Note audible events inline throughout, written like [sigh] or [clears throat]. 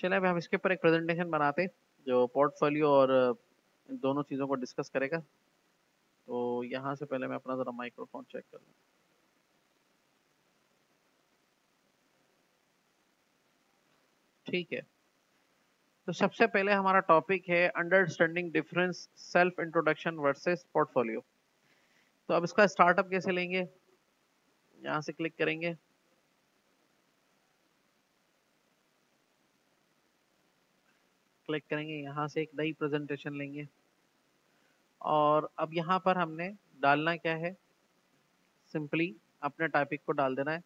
चलिए अभी हम इसके ऊपर एक प्रेजेंटेशन बनाते जो पोर्टफोलियो और दोनों चीज़ों को डिस्कस करेगा। तो यहाँ से पहले मैं अपना ज़रा माइक्रोफोन चेक कर लूँ। ठीक है। तो सबसे पहले हमारा टॉपिक है understanding difference self introduction versus portfolio तो अब इसका स्टार्टअप कैसे लेंगे? यहाँ से क्लिक करेंगे। क्लिक करेंगे, यहाँ से एक नई प्रेजेंटेशन लेंगे। और अब यहाँ पर हमने डालना क्या है? सिंपली अपने टॉपिक को डाल देना है।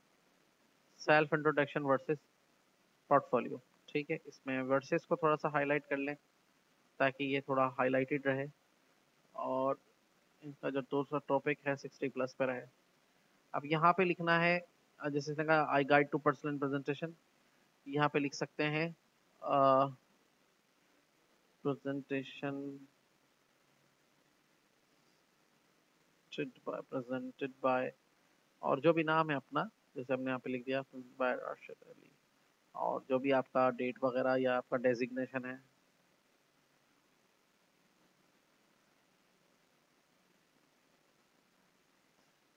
सेल्फ इंट्रोडक्शन वर्सेस पोर्टफोलियो ठीक है? इसमें वर्सेस को थोड़ा सा हाईलाइट कर लें, ताकि ये थोड़ा हाईलाइटेड रहे। और इनका जो दूसरा टॉपिक है सिक्सटी प्लस पर रहे। अब यहाँ पे लिखना है, जैसे a guide to personal presentation यहाँ पे लिख सकते हैं presentation by, presented by, और जो भी नाम है अपना, जैसे हमने यहाँ पे लिख दिया बाय राशिद अली और जो भी आपका डेट वगैरह या आपका डेजिग्नेशन है।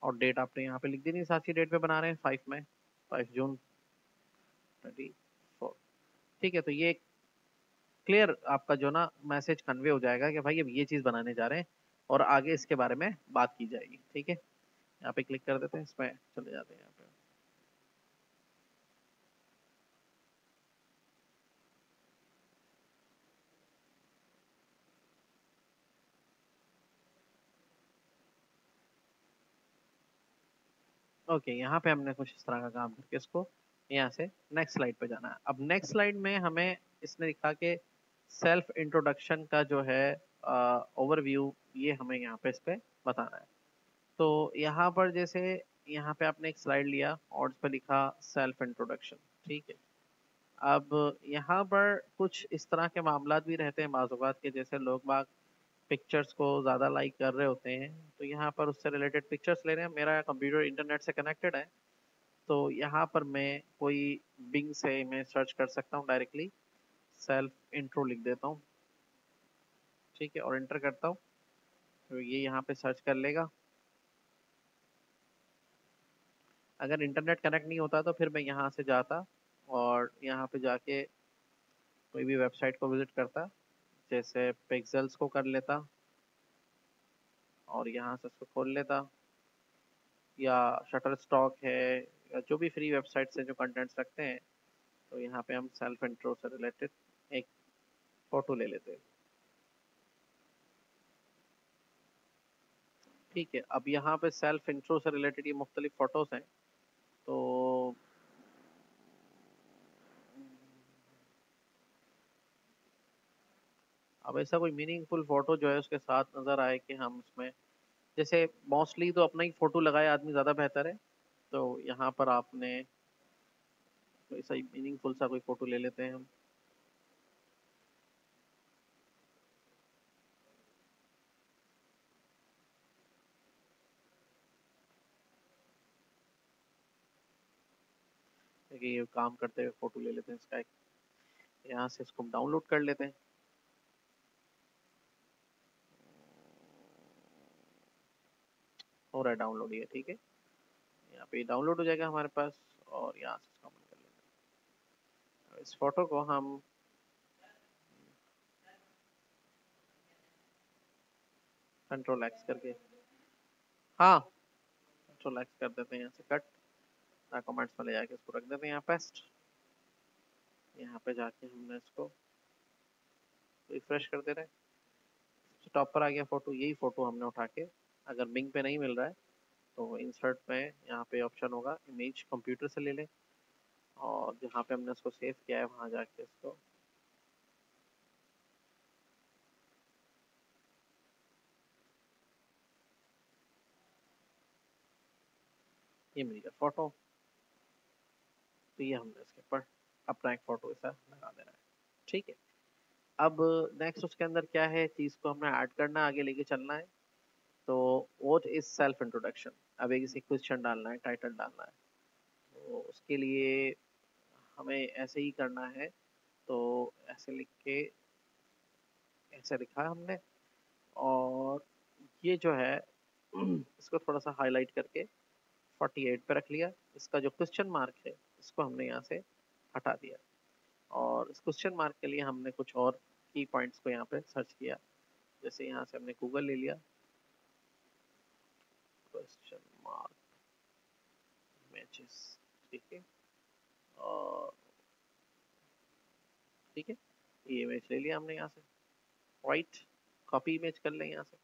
और डेट आपने यहाँ पे लिख दी नहीं साथ ही डेट पे बना रहे हैं फाइव में फाइव जून ट्वेंटी फोर ठीक है तो ये एक क्लियर आपका जो ना मैसेज कन्वे हो जाएगा कि भाई अब ये चीज़ बनाने जा रहे हैं और आगे इसके बारे में बात की जाएगी ठीक है? यहाँ पे क्लिक कर देते हैं इसमें चले जाते हैं यहाँ पे। ओके okay, यहाँ पे हमने कुछ इस तरह का काम करके इसको यहाँ से नेक्स्ट स्लाइड पे जाना है। अब नेक्स्ट स्लाइड में हमें इसने लिखा कि सेल्फ इंट्रोडक्शन का जो है ओवरव्यू ये हमें यहाँ पे इस पर बताना है। तो यहाँ पर जैसे, यहाँ पे आपने एक स्लाइड लिया और इस पर लिखा सेल्फ इंट्रोडक्शन ठीक है। अब यहाँ पर कुछ इस तरह के मामला भी रहते हैं बाज़ात के, जैसे लोग बाग पिक्चर्स को ज़्यादा लाइक कर रहे होते हैं तो यहाँ पर उससे रिलेटेड पिक्चर्स ले रहे हैं। मेरा कंप्यूटर इंटरनेट से कनेक्टेड है तो यहाँ पर मैं कोई बिंग से मैं सर्च कर सकता हूँ डायरेक्टली सेल्फ इंट्रो लिख देता हूँ। ठीक है, और इंटर करता हूँ। तो ये यहाँ पे सर्च कर लेगा। अगर इंटरनेट कनेक्ट नहीं होता तो फिर मैं यहाँ से जाता और यहाँ पे जाके कोई भी वेबसाइट को विज़िट करता, जैसे पिक्सल्स को कर लेता और यहाँ से उसको खोल लेता। या शटर स्टॉक है, या जो भी फ्री वेबसाइट से जो कंटेंट्स रखते हैं तो यहाँ पे हम सेल्फ इंट्रो से रिलेटेड एक फ़ोटो ले लेते हैं। ठीक है, अब यहाँ पे सेल्फ इंट्रो से रिलेटेड ये मुख्तलिफ़ फ़ोटोज़ हैं तो अब ऐसा कोई मीनिंगफुल फ़ोटो जो है उसके साथ नज़र आए कि हम उसमें, जैसे मोस्टली तो अपना ही फ़ोटो लगाए आदमी ज़्यादा बेहतर है तो यहाँ पर आपने ऐसा ही मीनिंगफुल सा कोई फ़ोटो ले लेते हैं हम। कि ये काम करते हुए फ़ोटो ले लेते हैं इसका एक। यहाँ से इसको डाउनलोड कर लेते हैं। हो रहा है डाउनलोड ये, ठीक है? यहाँ पे डाउनलोड हो जाएगा हमारे पास और यहाँ से इसको कर लेते हैं। इस फ़ोटो को हम कंट्रोल एक्स करके हाँ कंट्रोल एक्स कर देते हैं यहाँ से कट कमेंट्स में ले जाके इसको रख देते हैं यहाँ पेस्ट यहाँ पे जाके हमने इसको रिफ्रेश कर दे रहे हैं। टॉप पर आ गया फ़ोटो यही फ़ोटो हमने उठा के, अगर बिंग पे नहीं मिल रहा है तो इंसर्ट में यहाँ पे ऑप्शन होगा इमेज कंप्यूटर से ले लें। और जहाँ पे हमने उसको सेव किया है, वहाँ जाके इसको ये मिल गया फ़ोटो तो ये हमने इसके ऊपर। अपना एक फ़ोटो ऐसा लगा देना है। ठीक है। अब नेक्स्ट उसके अंदर क्या है? चीज़ को हमने ऐड करना, आगे लेके चलना है। तो वॉट इज़ सेल्फ इंट्रोडक्शन अब एक इसे क्वेश्चन डालना है टाइटल डालना है। तो उसके लिए हमें ऐसे ही करना है। तो ऐसे लिख के, ऐसे लिखा है हमने। और ये जो है, [clears throat] इसको थोड़ा सा हाईलाइट करके 48 पे रख लिया। इसका जो क्वेश्चन मार्क है, इसको हमने यहाँ से हटा दिया। और इस क्वेश्चन मार्क के लिए हमने कुछ और की पॉइंट्स को यहाँ पे सर्च किया। जैसे यहाँ से हमने गूगल ले लिया। क्वेश्चन मार्क मैचेस ठीक है? और ठीक है, ये इमेज ले लिया हमने यहाँ से। राइट कॉपी इमेज कर लें यहाँ से।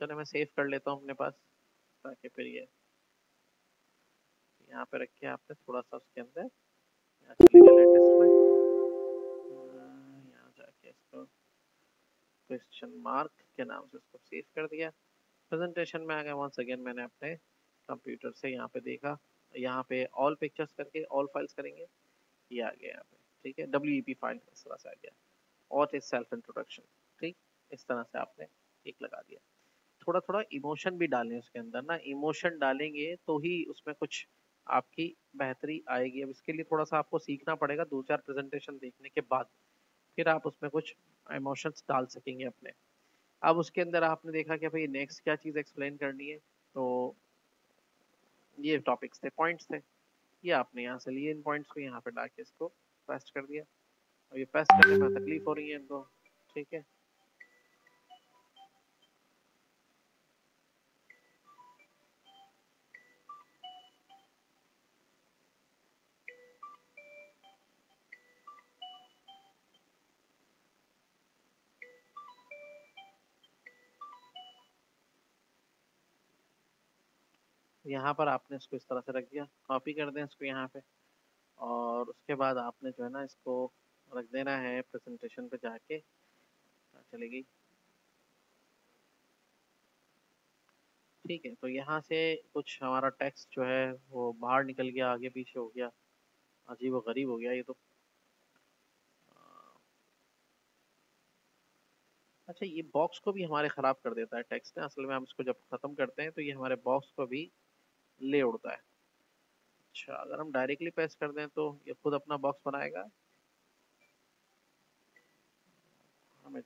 चलो मैं सेव कर लेता हूँ अपने पास, ताकि फिर ये यहाँ पे रखे आपने थोड़ा सा उसके अंदर लेटेस्ट में। यहाँ जाके इसको क्वेश्चन मार्क के नाम से इसको सेव कर दिया। प्रेजेंटेशन में आ गया वंस अगेन मैंने अपने कंप्यूटर से यहाँ पे देखा। यहाँ पे ऑल पिक्चर्स करके ऑल फाइल्स करेंगे। ये आ गया यहाँ पे, ठीक है? डब्ल्यू फ़ाइल इस तरह से आ गया। और इज़ सेल्फ इंट्रोडक्शन ठीक? इस तरह से आपने एक लगा दिया। थोड़ा थोड़ा इमोशन भी डालें उसके अंदर ना। इमोशन डालेंगे तो ही उसमें कुछ आपकी बेहतरी आएगी। अब इसके लिए थोड़ा सा आपको सीखना पड़ेगा दो चार प्रेजेंटेशन देखने के बाद। फिर आप उसमें कुछ इमोशंस डाल सकेंगे अपने। अब उसके अंदर आपने देखा कि भाई नेक्स्ट क्या चीज़ एक्सप्लेन करनी है? तो ये टॉपिक्स थे पॉइंट्स थे। ये आपने यहाँ से लिए इन पॉइंट्स को, यहाँ पे डाल के इसको पेस्ट कर दिया। और ये पेस्ट करने में तकलीफ़ हो रही है इनको, ठीक है? यहाँ पर आपने इसको इस तरह से रख दिया कॉपी कर दें इसको यहाँ पे और उसके बाद आपने जो है ना इसको रख देना है प्रेजेंटेशन पे जाके। चलेगी। ठीक है तो यहाँ से कुछ हमारा टेक्स्ट जो है वो बाहर निकल गया, आगे पीछे हो गया। अजीब व गरीब हो गया ये तो। अच्छा ये बॉक्स को भी हमारे ख़राब कर देता है टेक्स्ट ने असल में हम इसको जब ख़त्म करते हैं तो ये हमारे बॉक्स को भी ले उड़ता है। अच्छा अगर हम डायरेक्टली प्रेस कर दें तो ये खुद अपना बॉक्स बनाएगा हमें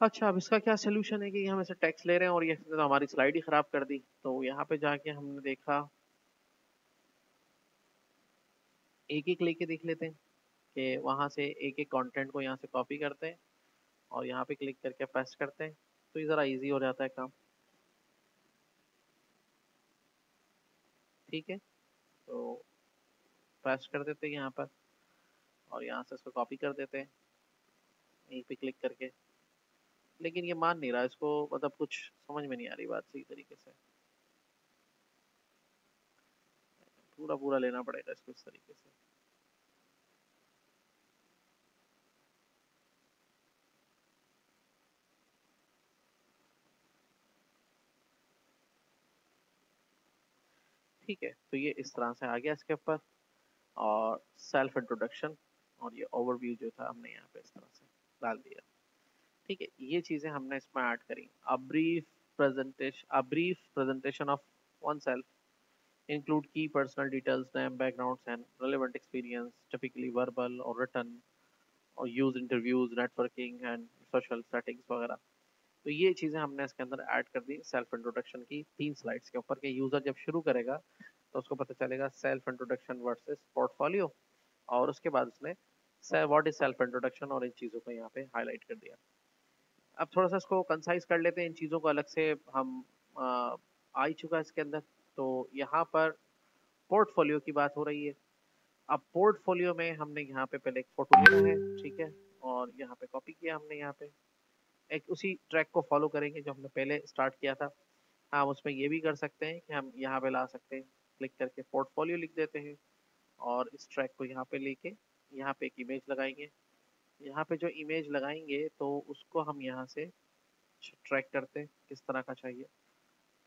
अच्छा अब इसका क्या सोल्यूशन है कि हम ऐसे टैक्स ले रहे हैं और ये तो हमारी स्लाइड ही ख़राब कर दी। तो यहाँ पे जाके हमने देखा, एक एक लेके देख लेते हैं कि वहाँ से एक एक कंटेंट को यहाँ से कॉपी करते हैं और यहाँ पे क्लिक करके पेस्ट करते हैं। तो ये ज़रा इजी हो जाता है काम। ठीक है? तो पेस्ट कर देते हैं यहाँ पर और यहाँ से इसको कॉपी कर देते हैं। यहीं पे क्लिक करके। लेकिन ये मान नहीं रहा, इसको मतलब कुछ समझ में नहीं आ रही बात सही तरीके से। पूरा पूरा लेना पड़ेगा इसको इस तरीके से। ठीक है तो ये इस तरह से आ गया इसके ऊपर, और सेल्फ इंट्रोडक्शन और ये ओवरव्यू जो था हमने यहाँ पे इस तरह से डाल दिया। ठीक है, ये चीज़ें हमने इसमें ऐड करी। A brief presentation a brief presentation of one self include की personal details name background and relevant experience typically verbal और रिटर्न और use interviews networking and social settings वगैरह। तो ये चीज़ें हमने इसके अंदर ऐड कर दी सेल्फ इंट्रोडक्शन की तीन स्लाइड्स के ऊपर के यूज़र जब शुरू करेगा तो उसको पता चलेगा सेल्फ इंट्रोडक्शन वर्सेस पोर्टफोलियो और उसके बाद उसने व्हाट इज़ सेल्फ इंट्रोडक्शन और इन चीज़ों को यहाँ पे हाईलाइट कर दिया। अब थोड़ा सा इसको कंसाइज कर लेते हैं इन चीज़ों को अलग से हम आ, ही चुका है इसके अंदर। तो यहाँ पर पोर्टफोलियो की बात हो रही है। अब पोर्टफोलियो में हमने यहाँ पे पहले एक फ़ोटो लेना है ठीक है? और यहाँ पे कॉपी किया हमने यहाँ पे। एक उसी ट्रैक को फॉलो करेंगे जो हमने पहले स्टार्ट किया था। हम उसमें ये भी कर सकते हैं कि हम यहाँ पे ला सकते हैं। क्लिक करके पोर्टफोलियो लिख देते हैं और इस ट्रैक को यहाँ पे लेके यहाँ पे एक इमेज लगाएँगे। यहाँ पे जो इमेज लगाएँगे तो उसको हम यहाँ से ट्रैक करते हैं किस तरह का चाहिए।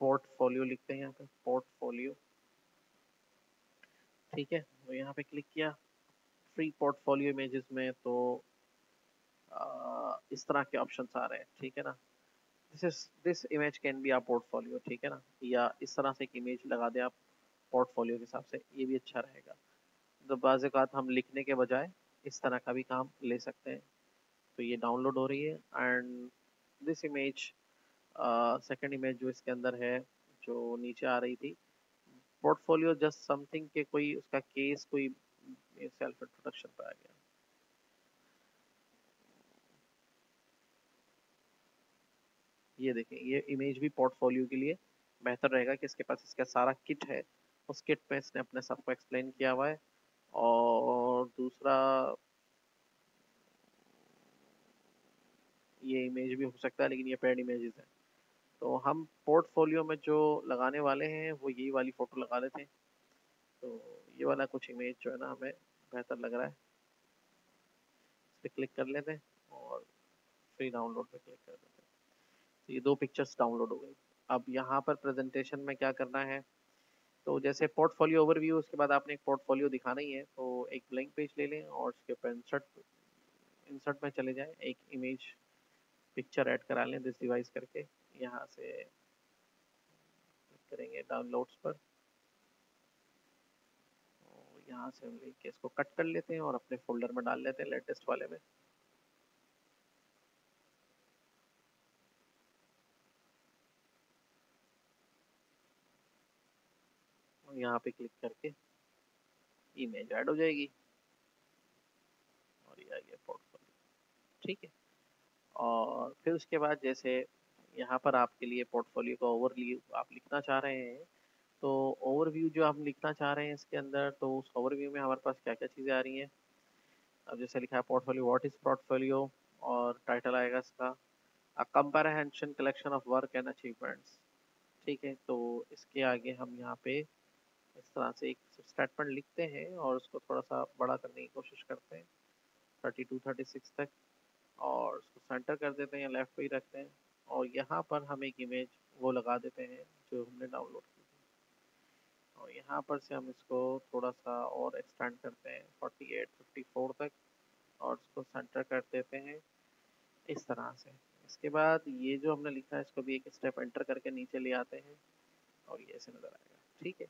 पोर्टफोलियो लिखते हैं यहाँ पे पोर्टफोलियो ठीक है तो यहाँ पे क्लिक किया। फ्री पोर्टफोलियो इमेजेस में तो आ, इस तरह के ऑप्शंस आ रहे हैं ठीक है ना। This is this image can be a portfolio ठीक है ना। या इस तरह से एक इमेज लगा दे आप पोर्टफोलियो के हिसाब से ये भी अच्छा रहेगा। तो बाज़ात हम लिखने के बजाय इस तरह का भी काम ले सकते हैं। तो ये डाउनलोड हो रही है and this image second image जो इसके अंदर है, जो नीचे आ रही थी पोर्टफोलियो जस्ट समथिंग के कोई उसका केस कोई सेल्फ इंट्रोडक्शन पे आ गया। ये देखें, ये इमेज भी पोर्टफोलियो के लिए बेहतर रहेगा कि इसके पास इसका सारा किट है। उस किट पे इसने अपने सबको एक्सप्लेन किया हुआ है। और दूसरा ये इमेज भी हो सकता है, लेकिन ये पेड इमेजेस है। तो हम पोर्टफोलियो में जो लगाने वाले हैं, वो यही वाली फ़ोटो लगा लेते हैं। तो ये वाला कुछ इमेज जो है ना, हमें बेहतर लग रहा है। इस पर क्लिक कर लेते हैं और फ्री डाउनलोड पे क्लिक कर देते हैं। तो ये दो पिक्चर्स डाउनलोड हो गई। अब यहाँ पर प्रेजेंटेशन में क्या करना है? तो जैसे पोर्टफोलियो ओवरव्यू उसके बाद आपने एक पोर्टफोलियो दिखाना ही है तो एक ब्लैंक पेज ले लें और उसके ऊपर इंसर्ट इंसर्ट में चले जाएँ, एक इमेज पिक्चर ऐड करा लें दिस डिवाइस करके, यहाँ से करेंगे डाउनलोड्स पर यहाँ से हम लेके इसको कट कर लेते हैं और अपने फोल्डर में डाल लेते हैं लेटेस्ट वाले में। यहाँ पे क्लिक करके इमेज ऐड हो जाएगी। और ये आ गया पोर्टफोलियो ठीक है? और फिर उसके बाद जैसे यहाँ पर आपके लिए पोर्टफोलियो का ओवरव्यू आप लिखना चाह रहे हैं तो ओवरव्यू जो हम लिखना चाह रहे हैं इसके अंदर तो उस ओवरव्यू में हमारे पास क्या क्या चीज़ें आ रही हैं? अब जैसे लिखा है पोर्टफोलियो व्हाट इज़ पोर्टफोलियो और टाइटल आएगा इसका a comparison collection of work and achievements ठीक है? तो इसके आगे हम यहाँ पे इस तरह से एक स्टेटमेंट लिखते हैं और उसको थोड़ा सा बड़ा करने की कोशिश करते हैं। थर्टी टू थर्टी सिक्स तक और उसको सेंटर कर देते हैं या लेफ़्ट पे ही रखते हैं और यहाँ पर हम एक इमेज वो लगा देते हैं जो हमने डाउनलोड की थी। और यहाँ पर से हम इसको थोड़ा सा और एक्सटेंड करते हैं 48 54 तक और उसको सेंटर कर देते हैं इस तरह से। इसके बाद ये जो हमने लिखा है, इसको भी एक स्टेप एंटर करके नीचे ले आते हैं और ये ऐसे नज़र आएगा। ठीक है?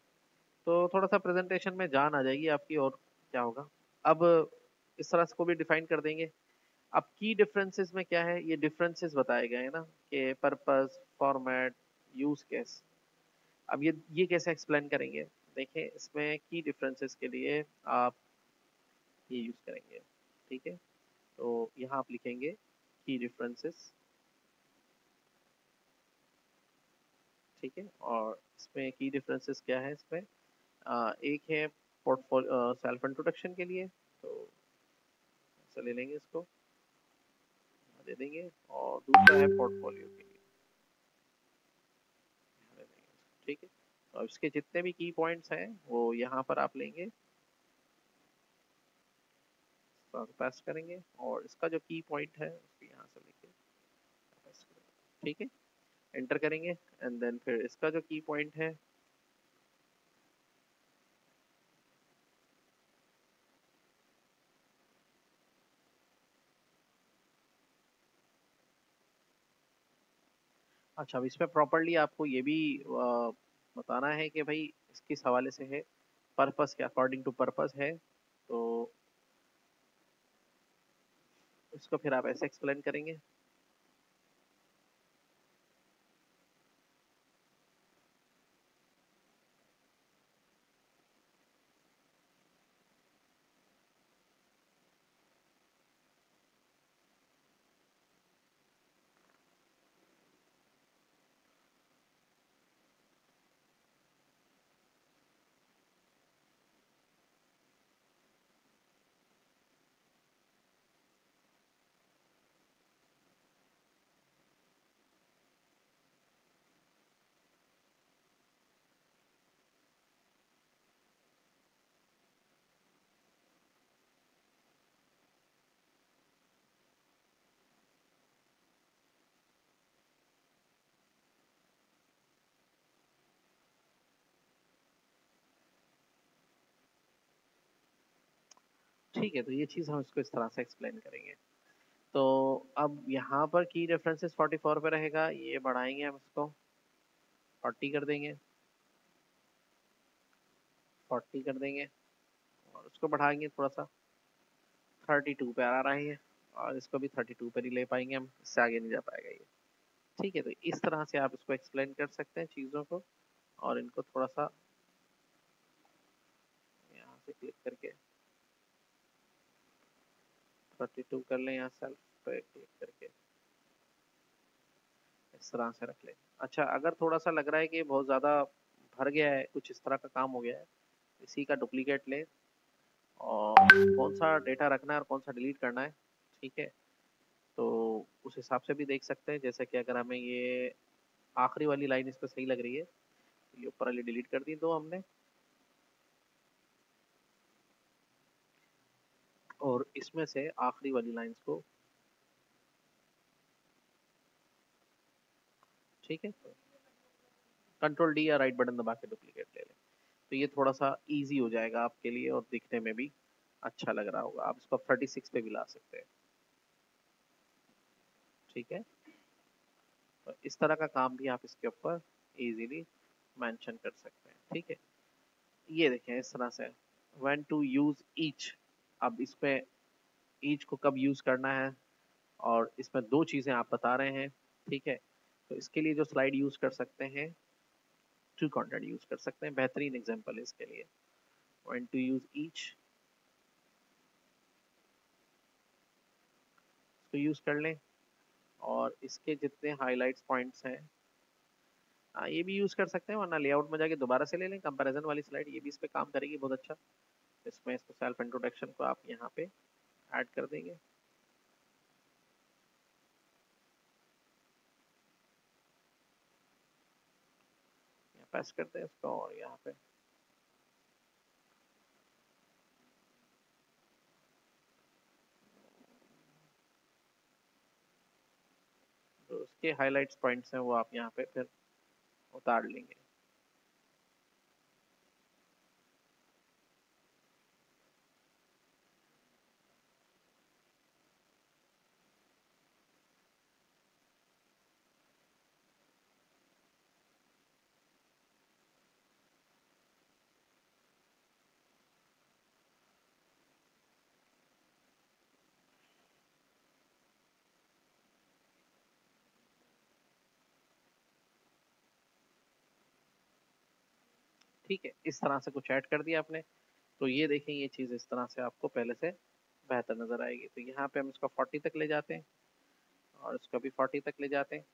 तो थोड़ा सा प्रेजेंटेशन में जान आ जाएगी आपकी और क्या होगा। अब इस तरह को भी डिफाइन कर देंगे। अब की डिफरेंसेस में क्या है? ये डिफरेंसेस बताए गए हैं ना, कि पर्पस फॉर्मेट यूज़ केस अब ये ये कैसे एक्सप्लेन करेंगे? देखें, इसमें की डिफरेंसेस के लिए आप ये यूज़ करेंगे, ठीक है? तो यहाँ आप लिखेंगे की डिफरेंसेस ठीक है? और इसमें की डिफरेंसेस क्या है इसमें? एक है पोर्टफोलियो सेल्फ इंट्रोडक्शन के लिए तो ले लेंगे इसको। दे देंगे, और दूसरा है पोर्टफोलियो के लिए। ठीक है? तो इसके जितने भी की पॉइंट्स हैं, वो यहाँ पर आप लेंगे। पास करेंगे, और इसका जो की पॉइंट है, उसको यहाँ से लेके ठीक है? एंटर करेंगे एंड देन फिर इसका जो की पॉइंट है अच्छा अब इसमें प्रॉपरली आपको ये भी बताना है कि भाई इस किस हवाले से है? पर्पस के अकॉर्डिंग टू पर्पस है तो इसको फिर आप ऐसे एक्सप्लेन करेंगे। ठीक है तो ये चीज़ हम इसको इस तरह से एक्सप्लेन करेंगे। तो अब यहाँ पर की रेफरेंसेस 44 पे रहेगा, ये बढ़ाएँगे हम इसको। 40 कर देंगे। 40 कर देंगे और उसको बढ़ाएँगे थोड़ा सा। 32 पे आ रहा है और इसको भी 32 पर ही ले पाएँगे हम, इससे आगे नहीं जा पाएगा ये। ठीक है तो इस तरह से आप इसको एक्सप्लेन कर सकते हैं चीज़ों को और इनको थोड़ा सा यहाँ से क्लिक करके। 32 कर लें यहाँ सेल्फ करके। इस तरह से रख लें। अच्छा अगर थोड़ा सा लग रहा है कि बहुत ज़्यादा भर गया है, कुछ इस तरह का काम हो गया है, इसी का डुप्लीकेट लें और कौन सा डेटा रखना है और कौन सा डिलीट करना है, ठीक है? तो उस हिसाब से भी देख सकते हैं, जैसे कि अगर हमें ये आखिरी वाली लाइन इस पर सही लग रही है, ये ऊपर वाली डिलीट कर दी दो हमने। और इसमें से आखिरी वाली लाइंस को ठीक है? कंट्रोल डी या राइट बटन दबा के डुप्लीकेट ले लें। तो ये थोड़ा सा इजी हो जाएगा आपके लिए और दिखने में भी अच्छा लग रहा होगा। आप इसको 36 पे भी ला सकते हैं। ठीक है? तो इस तरह का काम भी आप इसके ऊपर इजीली मेंशन कर सकते हैं। ठीक है? ये देखें इस तरह से। व्हेन टू यूज़ ईच अब इसमें ईच को कब यूज़ करना है और इसमें दो चीज़ें आप बता रहे हैं ठीक है? तो इसके लिए जो स्लाइड यूज़ कर सकते हैं टू कंटेंट यूज़ कर सकते हैं बेहतरीन एग्ज़ाम्पल है इसके लिए। व्हेन टू यूज़ ईच इसको यूज़ कर लें और इसके जितने हाईलाइट्स पॉइंट्स हैं हाँ, ये भी यूज़ कर सकते हैं वरना लेआउट में जाके दोबारा से ले लें कंपैरिजन वाली स्लाइड ये भी इस पे काम करेगी बहुत अच्छा। इसमें इसको सेल्फ इंट्रोडक्शन को आप यहाँ पे ऐड कर देंगे। प्रेस करते हैं इसको और यहाँ पे। तो उसके हाइलाइट्स पॉइंट्स हैं वो आप यहाँ पे फिर उतार लेंगे। ठीक है, इस तरह से कुछ ऐड कर दिया आपने। तो ये देखें, ये चीज़ इस तरह से आपको पहले से बेहतर नज़र आएगी। तो यहाँ पे हम इसको 40 तक ले जाते हैं और इसको भी 40 तक ले जाते हैं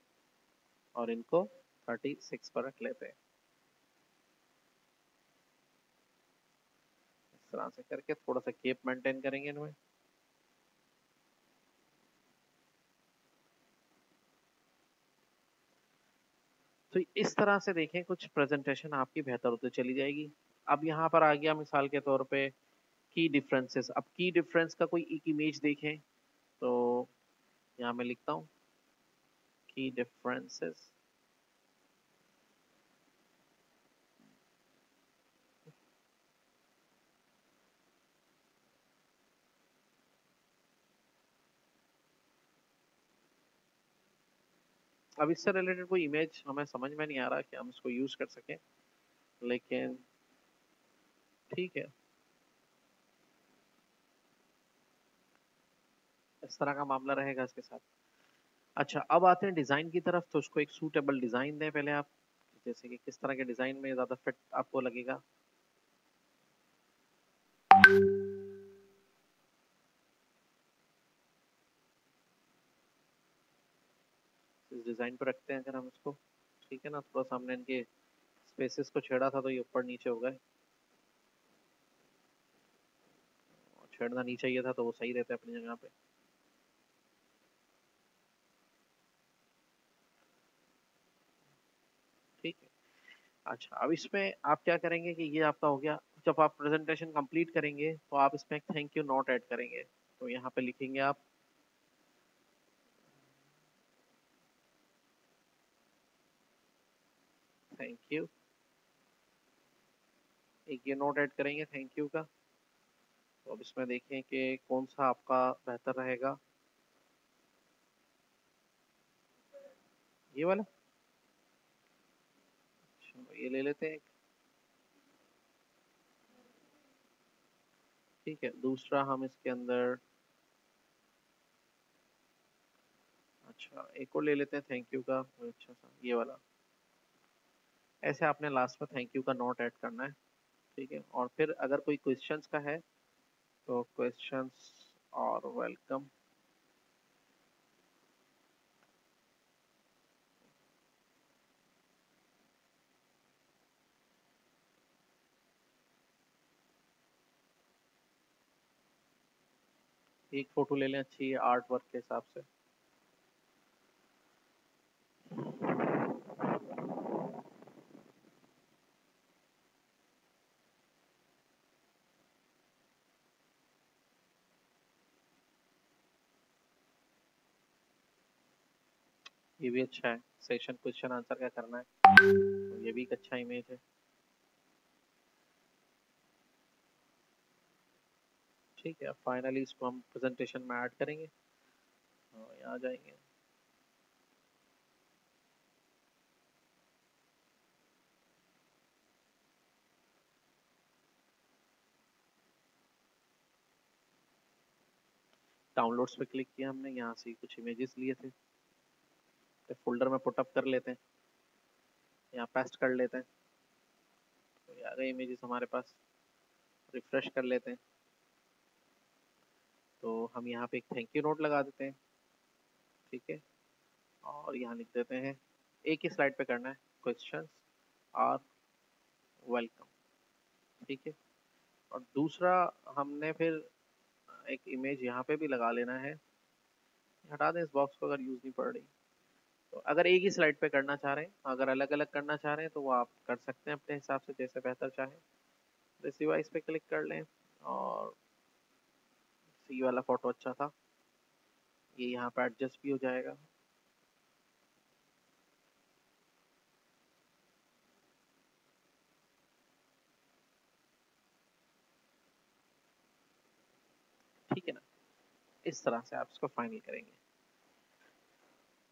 और इनको 36 पर रख लेते हैं। इस तरह से करके थोड़ा सा केप मेंटेन करेंगे इनमें। तो इस तरह से देखें, कुछ प्रेजेंटेशन आपकी बेहतर होती चली जाएगी। अब यहाँ पर आ गया मिसाल के तौर पे की डिफरेंसेस अब की डिफरेंस का कोई एक इमेज देखें तो यहाँ मैं लिखता हूँ। की डिफरेंसेस अब इससे रिलेटेड कोई इमेज हमें समझ में नहीं आ रहा कि हम इसको यूज़ कर सकें। लेकिन ठीक है। इस तरह का मामला रहेगा इसके साथ। अच्छा अब आते हैं डिज़ाइन की तरफ़ तो उसको एक सूटेबल डिज़ाइन दें पहले आप, जैसे कि किस तरह के डिज़ाइन में ज़्यादा फिट आपको लगेगा। डिज़ाइन पर रखते हैं अगर हम इसको ठीक है ना, थोड़ा सा हमने इनके स्पेसेस को छेड़ा था तो ये ऊपर नीचे हो गए। छेड़ना नहीं चाहिए था तो वो सही रहता अपनी जगह पे। ठीक है। अच्छा अब इसमें आप क्या करेंगे कि ये आपका हो गया। जब आप प्रेजेंटेशन कंप्लीट करेंगे तो आप इसमें थैंक यू नोट ऐड करेंगे। तो यहाँ पे लिखेंगे आप थैंक यू एक ये नोट ऐड करेंगे थैंक यू का। तो अब इसमें देखें कि कौन सा आपका बेहतर रहेगा। ये वाला? अच्छा ये ले लेते हैं ठीक है, दूसरा हम इसके अंदर अच्छा एक और ले लेते हैं थैंक यू का अच्छा सा, ये वाला। ऐसे आपने लास्ट में थैंक यू का नोट ऐड करना है, ठीक है? और फिर अगर कोई क्वेश्चंस का है तो क्वेश्चंस और वेलकम एक फ़ोटो ले लें अच्छी आर्ट वर्क के हिसाब से। ये भी अच्छा है। सेशन क्वेश्चन आंसर क्या करना है। तो ये भी एक अच्छा इमेज है। ठीक है फाइनली इसको हम प्रेजेंटेशन में ऐड करेंगे। हाँ, यहाँ जाएँगे। डाउनलोड्स पे क्लिक किया हमने यहाँ से कुछ इमेजेस लिए थे। तो फोल्डर में पुटअप कर लेते हैं। यहाँ पेस्ट कर लेते हैं। तो आ गए इमेजेस हमारे पास। रिफ्रेश कर लेते हैं। तो हम यहाँ पे एक थैंक यू नोट लगा देते हैं। ठीक है? और यहाँ लिख देते हैं, एक ही स्लाइड पे करना है। क्वेश्चंस आर वेलकम ठीक है? और दूसरा हमने फिर एक इमेज यहाँ पे भी लगा लेना है। हटा दें इस बॉक्स को अगर यूज़ नहीं पड़ रही। तो अगर एक ही स्लाइड पे करना चाह रहे हैं, अगर अलग अलग करना चाह रहे हैं तो वो आप कर सकते हैं अपने हिसाब से जैसे बेहतर चाहें। रिसीवाइज पे क्लिक कर लें और सी वाला फ़ोटो अच्छा था। ये यहाँ पे एडजस्ट भी हो जाएगा। ठीक है ना? इस तरह से आप इसको फाइनल करेंगे।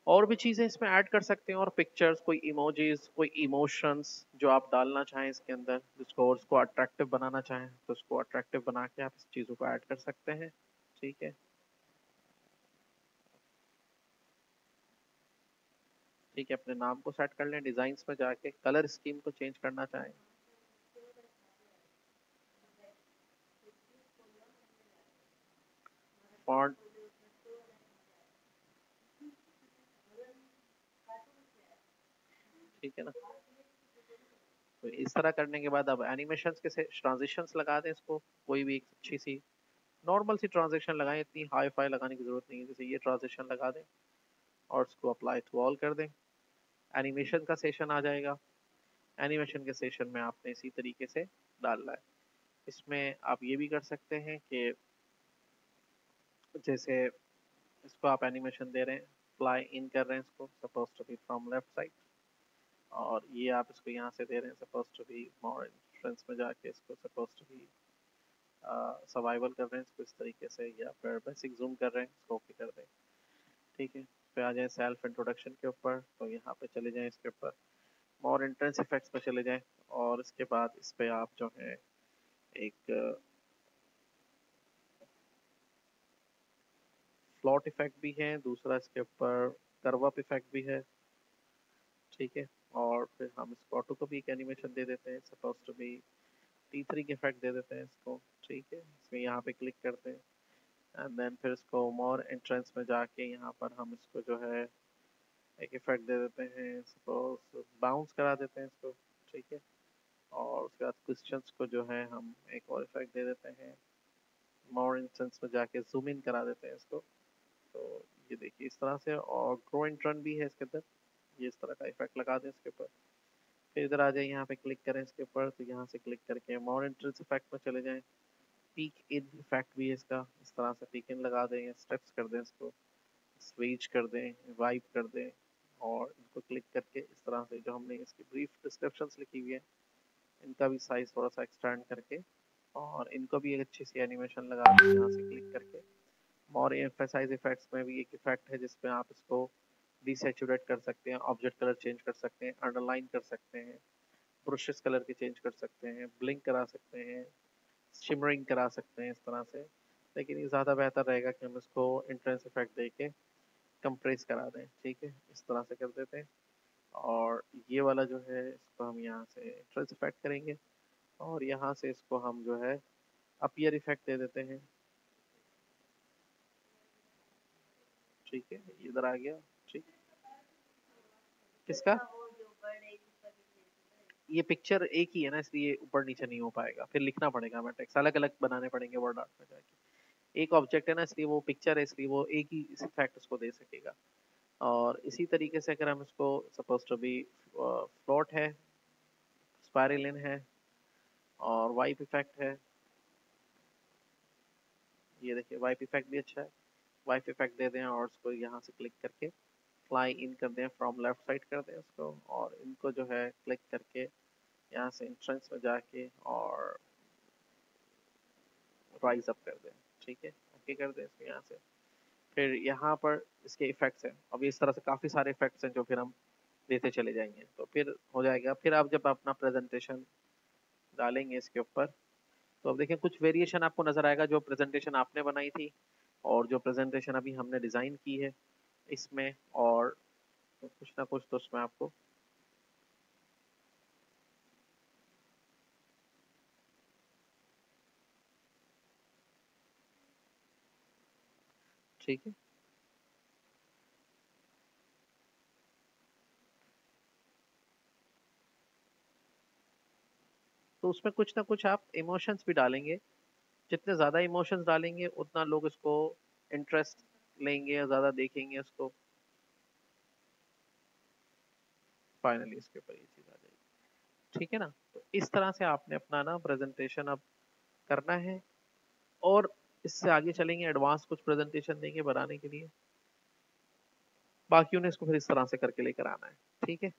और भी चीज़ें इसमें ऐड कर सकते हैं, और पिक्चर्स कोई इमोजीज कोई इमोशंस जो आप डालना चाहें इसके अंदर जिसको उसको अट्रैक्टिव बनाना चाहें तो उसको अट्रैक्टिव बना के आप इस चीज़ों को ऐड कर सकते हैं। ठीक है? ठीक है, अपने नाम को सेट कर लें डिज़ाइन में जाके कलर स्कीम को चेंज करना चाहें। फॉन्ट ठीक है ना? तो इस तरह करने के बाद अब एनिमेशन के ट्रांजिशंस लगा दें इसको? कोई भी एक अच्छी सी नॉर्मल सी ट्रांजेक्शन लगाएँ, इतनी हाई फाई लगाने की ज़रूरत नहीं है। जैसे ये ट्रांजेक्शन लगा दें और उसको अप्लाई टू ऑल कर दें। एनिमेशन का सेशन आ जाएगा। एनिमेशन के सेशन में आपने इसी तरीके से डालना है। इसमें आप ये भी कर सकते हैं कि जैसे इसको आप एनिमेशन दे रहे हैं अप्लाई इन कर रहे हैं इसको suppose to be from left side और ये आप इसको यहाँ से दे रहे हैं suppose to be more inference में जाके इसको सपोज़ टू बी सर्वाइवल कर रहे हैं इसको इस तरीके से, या फिर बेसिक जूम कर रहे हैं, इसको ओके कर दें ठीक है पे आ जाए सेल्फ इंट्रोडक्शन के ऊपर तो यहाँ पे चले जाएँ इसके ऊपर। मोर इंट्रेंस इफेक्ट्स पे चले जाएँ, और इसके बाद इस पे आप जो है, एक फ्लॉट इफ़ेक्ट भी है, दूसरा इसके ऊपर कर्वअप इफ़ेक्ट भी है। ठीक है और फिर हम इसको ऑटो को भी एक एनिमेशन दे देते हैं suppose to be T three के इफ़ेक्ट दे देते हैं इसको, ठीक है? इसमें यहाँ पे क्लिक करते हैं। एंड देन फिर इसको मोर एंट्रेंस में जाके यहाँ पर हम इसको जो है एक इफ़ेक्ट दे देते हैं। सपोज़ बाउंस करा देते हैं इसको, ठीक है? और उसके बाद क्वेश्चंस को जो है हम एक और इफ़ेक्ट दे देते हैं। मोर इंस्टेंस में जाके जूम इन करा देते हैं इसको। तो ये देखिए इस तरह से और ग्रो एंड टर्न भी है इसके अंदर। ये इस तरह का इफ़ेक्ट लगा दें इसके ऊपर। फिर इधर आ जाए, यहाँ पे क्लिक करें इसके ऊपर तो यहाँ से क्लिक करके मोर इंट्रेंस इफ़ेक्ट में चले जाएँ। पीक इन इफ़ेक्ट भी है इसका, इस तरह से पीक इन लगा दें स्टेप्स कर दें इसको स्विच कर दें वाइप कर दें, और इनको क्लिक करके इस तरह से जो हमने इसकी ब्रीफ डिस्क्रिप्शन लिखी हुई है, इनका भी साइज़ थोड़ा सा एक्सटेंड करके, और इनको भी एक अच्छी सी एनिमेशन लगा दें, यहाँ से क्लिक करके। और एम्फेसाइज इफेक्ट्स में भी एक इफ़ेक्ट है जिसपे आप इसको डिसेचुरेट कर सकते हैं ऑब्जेक्ट कलर चेंज कर सकते हैं अंडरलाइन कर सकते हैं ब्रशेस कलर के चेंज कर सकते हैं ब्लिंक करा सकते हैं शिमरिंग करा सकते हैं इस तरह से। लेकिन ये ज़्यादा बेहतर रहेगा कि हम इसको इंट्रेंस इफ़ेक्ट दे के कंप्रेस करा दें, ठीक है? इस तरह से कर देते हैं। और ये वाला जो है, इसको हम यहाँ से इंट्रेंस इफ़ेक्ट करेंगे। और यहाँ से इसको हम जो है अपियर इफ़ेक्ट दे देते हैं। ठीक है, इधर आ गया। किसका? ये पिक्चर एक ही है ना इसलिए ऊपर नीचे नहीं हो पाएगा। फिर लिखना पड़ेगा हमें टेक्स्ट अलग अलग बनाने पड़ेंगे वर्ड आर्ट में जाके। एक ऑब्जेक्ट है ना इसलिए वो पिक्चर है इसलिए वो एक ही इफ़ेक्ट उसको दे सकेगा। और इसी तरीके से अगर हम इसको सपोज़ टू बी फ्लोट है स्पायरलिन है और वाइप इफ़ेक्ट है। ये देखिए वाइप इफ़ेक्ट भी अच्छा है। वाइप इफ़ेक्ट दे दें और उसको यहाँ से क्लिक करके। फ्लाई इन कर दें फ्रॉम लेफ़्ट साइड कर दें उसको और इनको जो है क्लिक करके यहाँ से इंट्रेंस में जाके और राइज अप कर दें, ठीक है? ओके कर दें इसको यहाँ से। फिर यहाँ पर इसके इफेक्ट्स हैं। अब इस तरह से काफ़ी सारे इफेक्ट्स हैं जो फिर हम देते चले जाएँगे। तो फिर हो जाएगा, फिर आप जब अपना प्रेजेंटेशन डालेंगे इसके ऊपर तो अब देखें कुछ वेरिएशन आपको नज़र आएगा जो प्रेजेंटेशन आपने बनाई थी और जो प्रेजेंटेशन अभी हमने डिज़ाइन की है। इसमें और कुछ ना कुछ तो उसमें आपको ठीक है। तो उसमें कुछ ना कुछ आप इमोशंस भी डालेंगे। जितने ज़्यादा इमोशंस डालेंगे, उतना लोग इसको इंटरेस्ट लेंगे या ज़्यादा देखेंगे उसको। फाइनली इसके ऊपर ये चीज़ आ जाएगी। ठीक है ना? तो इस तरह से आपने अपना ना प्रेजेंटेशन अब करना है और इससे आगे चलेंगे एडवांस कुछ प्रेजेंटेशन देंगे बनाने के लिए। बाकी उन्हें इसको फिर इस तरह से करके लेकर आना है। ठीक है?